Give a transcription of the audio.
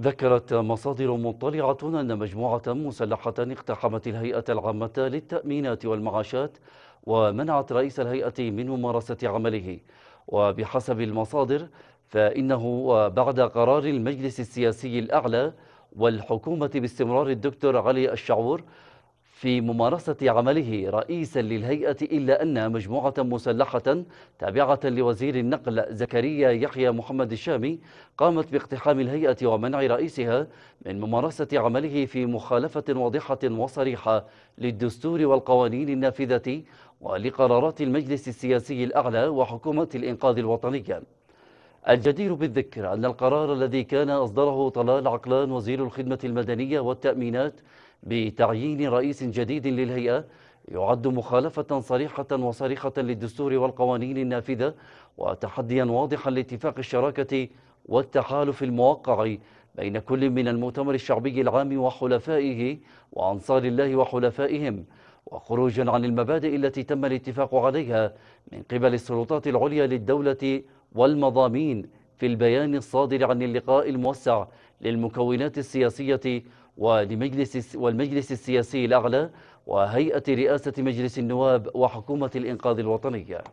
ذكرت مصادر مطلعة أن مجموعة مسلحة اقتحمت الهيئة العامة للتأمينات والمعاشات ومنعت رئيس الهيئة من ممارسة عمله. وبحسب المصادر فإنه بعد قرار المجلس السياسي الأعلى والحكومة باستمرار الدكتور علي الشعور في ممارسة عمله رئيسا للهيئة إلا أن مجموعة مسلحة تابعة لوزير النقل زكريا يحيى محمد الشامي قامت باقتحام الهيئة ومنع رئيسها من ممارسة عمله في مخالفة واضحة وصريحة للدستور والقوانين النافذة ولقرارات المجلس السياسي الأعلى وحكومة الإنقاذ الوطنية. الجدير بالذكر أن القرار الذي كان أصدره طلال عقلان وزير الخدمة المدنية والتأمينات بتعيين رئيس جديد للهيئة يعد مخالفة صريحة وصريحة للدستور والقوانين النافذة وتحديا واضحا لاتفاق الشراكة والتحالف الموقع بين كل من المؤتمر الشعبي العام وحلفائه وأنصار الله وحلفائهم. وخروجا عن المبادئ التي تم الاتفاق عليها من قبل السلطات العليا للدولة والمضامين. في البيان الصادر عن اللقاء الموسع للمكونات السياسية ولمجلس والمجلس السياسي الأعلى وهيئة رئاسة مجلس النواب وحكومة الإنقاذ الوطنية.